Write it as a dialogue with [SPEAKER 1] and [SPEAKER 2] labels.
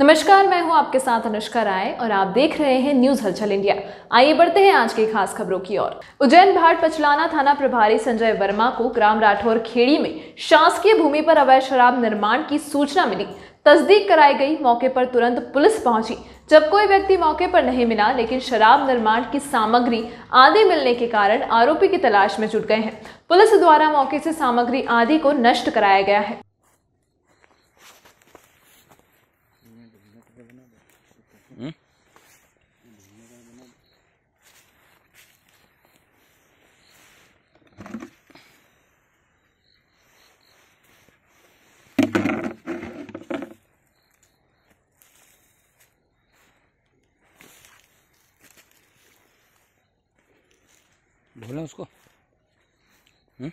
[SPEAKER 1] नमस्कार, मैं हूँ आपके साथ अनुष्का राय और आप देख रहे हैं न्यूज़ हलचल इंडिया। आइए बढ़ते हैं आज की खास खबरों की ओर। उज्जैन भाट पचलाना थाना प्रभारी संजय वर्मा को ग्राम राठौर खेड़ी में शासकीय भूमि पर अवैध शराब निर्माण की सूचना मिली। तस्दीक कराई गई, मौके पर तुरंत पुलिस पहुँची। जब कोई व्यक्ति मौके पर नहीं मिला, लेकिन शराब निर्माण की सामग्री आदि मिलने के कारण आरोपी की तलाश में जुट गए हैं। पुलिस द्वारा मौके से सामग्री आदि को नष्ट कराया गया है।
[SPEAKER 2] बोला उसको। हम्म?